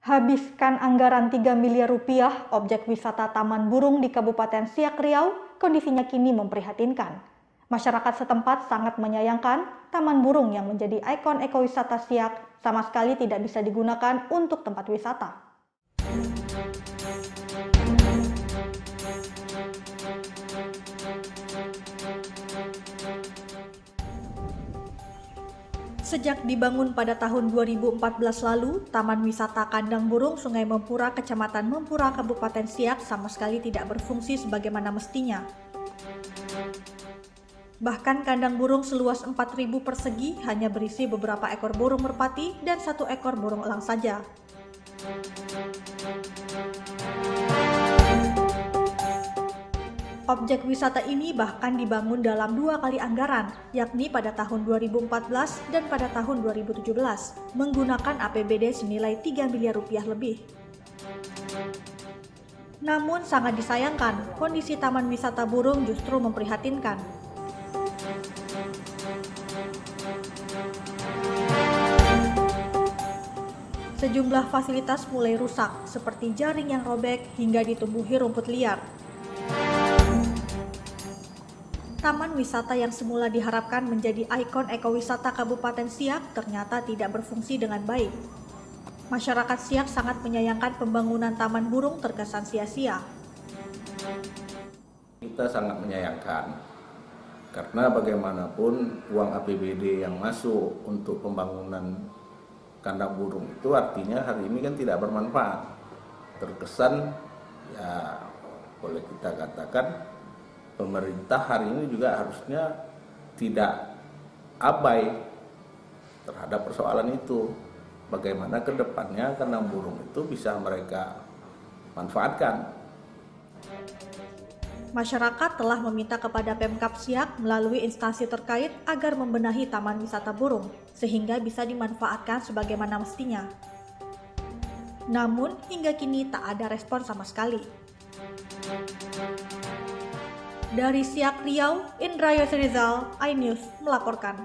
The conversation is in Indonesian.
Habiskan anggaran 3 miliar rupiah, objek wisata Taman Burung di Kabupaten Siak Riau, kondisinya kini memprihatinkan. Masyarakat setempat sangat menyayangkan Taman Burung yang menjadi ikon ekowisata Siak sama sekali tidak bisa digunakan untuk tempat wisata. Sejak dibangun pada tahun 2014 lalu, Taman Wisata Kandang Burung Sungai Mempura, Kecamatan Mempura, Kabupaten Siak sama sekali tidak berfungsi sebagaimana mestinya. Bahkan kandang burung seluas 4.000 persegi hanya berisi beberapa ekor burung merpati dan satu ekor burung elang saja. Objek wisata ini bahkan dibangun dalam dua kali anggaran, yakni pada tahun 2014 dan pada tahun 2017, menggunakan APBD senilai 3 miliar rupiah lebih. Namun sangat disayangkan, kondisi Taman Wisata Burung justru memprihatinkan. Sejumlah fasilitas mulai rusak, seperti jaring yang robek hingga ditumbuhi rumput liar, Taman wisata yang semula diharapkan menjadi ikon ekowisata Kabupaten Siak ternyata tidak berfungsi dengan baik. Masyarakat Siak sangat menyayangkan pembangunan taman burung terkesan sia-sia. Kita sangat menyayangkan karena bagaimanapun uang APBD yang masuk untuk pembangunan kandang burung itu artinya hari ini kan tidak bermanfaat. Terkesan ya boleh kita katakan pemerintah hari ini juga harusnya tidak abai terhadap persoalan itu. Bagaimana ke depannya kandang burung itu bisa mereka manfaatkan. Masyarakat telah meminta kepada Pemkap Siak melalui instansi terkait agar membenahi taman wisata burung sehingga bisa dimanfaatkan sebagaimana mestinya. Namun hingga kini tak ada respon sama sekali. Dari Siak Riau, Indra Yosrizal, iNews melaporkan.